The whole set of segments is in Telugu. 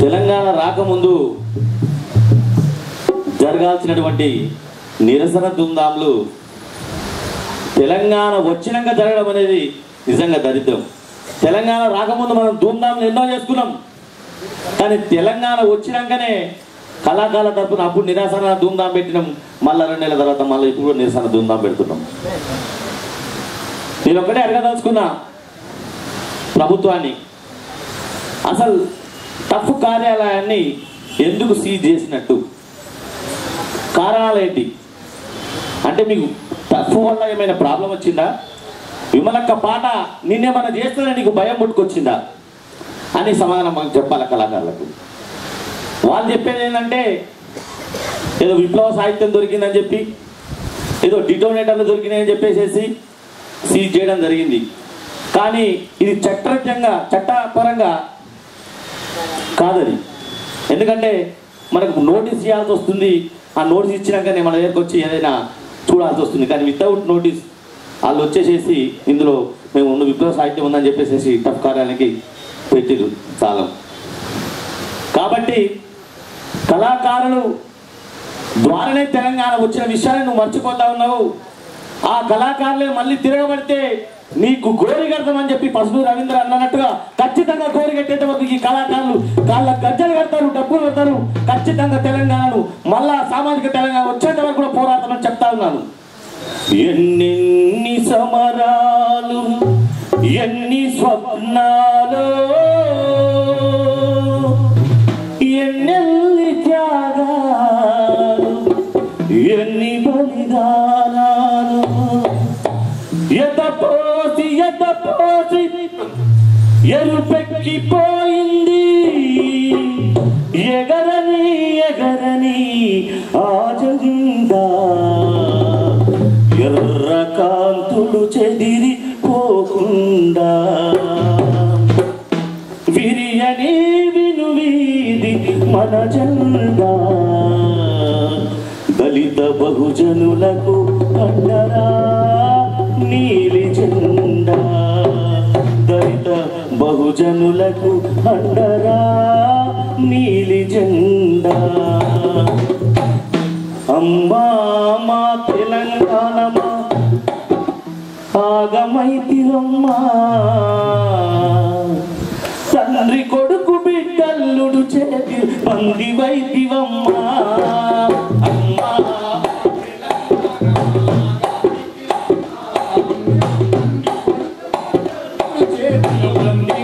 తెలంగాణ రాకముందు జరగాల్సినటువంటి నిరసన దుందాములు తెలంగాణ వచ్చినాక జరగడం అనేది నిజంగా దరిద్రం. తెలంగాణ రాకముందు మనం ధూమ్ధాంలు ఎన్నో చేసుకున్నాం. కానీ తెలంగాణ వచ్చినాకనే కళాకాల తరపున అప్పుడు నిరసన ధూమ్ధాం పెట్టినాం. మళ్ళీ రెండు నెలల తర్వాత మళ్ళీ ఇప్పుడు కూడా నిరసన ధూమ్ధాం పెడుతున్నాం. నేను ఒకటే అడగదలుచుకున్నా ప్రభుత్వాన్ని. అసలు టఫ్ కార్యాలయాన్ని ఎందుకు సీజ్ చేసినట్టు? కారణాలు ఏంటి అంటే మీకు టఫ్ వల్ల ఏమైనా ప్రాబ్లం వచ్చిందా? విమలక్క పాట నిన్నేమన్నా చేస్తుందా నీకు భయం పుట్టుకొచ్చిందా అని సమాధానం మాకు చెప్పాలి కళాకారులకు. వాళ్ళు చెప్పేది ఏంటంటే ఏదో విప్లవ సాహిత్యం దొరికిందని చెప్పి ఏదో డిటోనేటర్లు దొరికినాయని చెప్పేసేసి సీజ్ చేయడం జరిగింది. కానీ ఇది చట్టరీత్యంగా చట్టపరంగా కాదది. ఎందుకంటే మనకు నోటీస్ ఇవ్వాల్సి వస్తుంది. ఆ నోటీస్ ఇచ్చినాకనే మన దగ్గరకు వచ్చి ఏదైనా చూడాల్సి వస్తుంది. కానీ వితౌట్ నోటీస్ వాళ్ళు వచ్చేసేసి ఇందులో మేము ఉన్న విప్లవ సాహిత్యం ఉందని చెప్పేసి టఫ్ కార్యాలకి పెట్టిరు చాలా కాబట్టి కళాకారులు ద్వారానే తెలంగాణ వచ్చిన విషయాన్ని నువ్వు మర్చిపోతా ఉన్నావు. ఆ కళాకారులే మళ్ళీ తిరగబడితే నీకు గోరి కడతామని చెప్పి పసుపు రవీంద్ర అన్నట్టుగా ఖచ్చితంగా గోరి కట్టేట వరకు ఈ కళాకారులు కాళ్ళ గజ్జలు కడతారు డబ్బులు కడతారు. ఖచ్చితంగా తెలంగాణను మళ్ళా సామాజిక తెలంగాణ వచ్చేంత వరకు కూడా పోరాటం చెప్తా ఉన్నాను. ఎన్నెన్ని సమరాలు ఎన్ని స్వప్నాలు ఎన్నెల్లి త్యాగాలు ఎన్ని బలిదానాలు ఎంత ఎరుపెక్కిపోయింది. ఎగరని ఎగరని ఆజగిందా. ఎర్ర కాంతులు చెదిరి పోకుండా. విరియని విను వీధి మన జెండా. దళిత బహుజనులకు అండరా బహుజనులకు అండరా నీలి జెండా. అమ్మా మా తెలంగాణమా ఆగమైతివమ్మా తండ్రి కొడుకు బిడ్డల్లుడు చేతి పంది వైదివమ్మా అమ్మా అమ్మా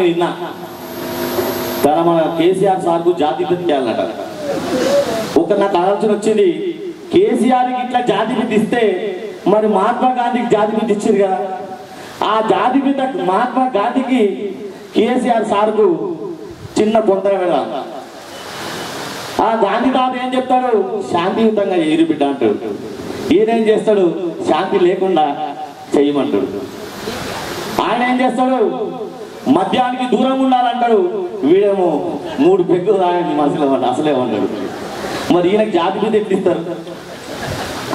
మాట విన్నా. తన మన కేసీఆర్ సార్కు జాతీయం చేయాలన్నట ఒక నాకు ఆలోచన వచ్చింది కేసీఆర్కి ఇట్లా జాతిపిత ఇస్తే మరి మహాత్మా గాంధీకి జాతిపిత ఇచ్చింది కదా. ఆ జాతిపిత మహాత్మా గాంధీకి కేసీఆర్ సార్కు చిన్న పొందర కదా. ఆ గాంధీ తాత ఏం చెప్తాడు? శాంతియుతంగా ఎగిరి బిడ్డ అంటాడు. ఈయనేం చేస్తాడు? శాంతి లేకుండా చేయమంటాడు. ఆయన ఏం చేస్తాడు? మద్యానికి దూరంగా ఉండాలంటాడు. వీడేమో మూడు పెగ్గులు తాగండి మనసులో అసలే ఉన్నాడు మరి ఈయనకు జాతి మీద ఎట్లు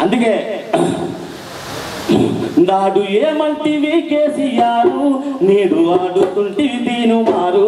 అందుకే నాడు ఏమంటివి కేసీఆర్ నేడు ఆడుతుంటివి దీను మారు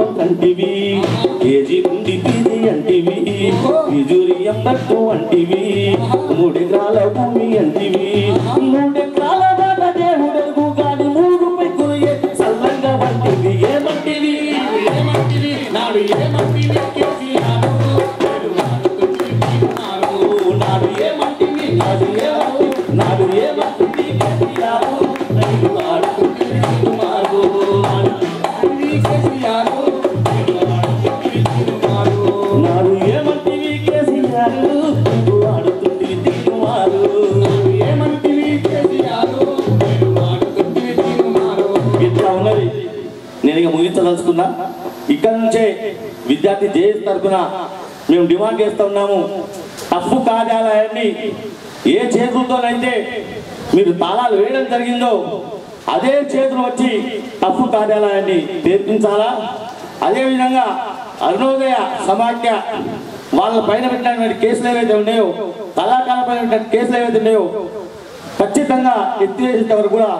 అంటివి. కేజీ నుండి పీజీ అంటివి. విజూరి ఎంబట్టు అంటివి. మూడెకరాల భూమి అంటివి. అందించదలుచుకున్నా ఇక్కడ నుంచే విద్యార్థి జేఎస్ తరఫున మేము డిమాండ్ చేస్తూ ఉన్నాము. తప్పు కార్యాలయాన్ని ఏ చేతులతోనైతే మీరు తాళాలు వేయడం జరిగిందో అదే చేతులు వచ్చి తప్పు కార్యాలయాన్ని తెరిపించాలా? అదేవిధంగా అరుణోదయ సమాఖ్య వాళ్ళ పైన పెట్టినటువంటి కేసులు ఏవైతే ఉన్నాయో కళాకారుల పైన కేసులు ఏవైతే ఉన్నాయో ఖచ్చితంగా ఎత్తివేసేంత వరకు కూడా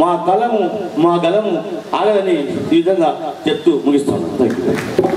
మా కలము మా గలము ఆగదని ఈ విధంగా చెప్తూ ముగిస్తాను. Thank you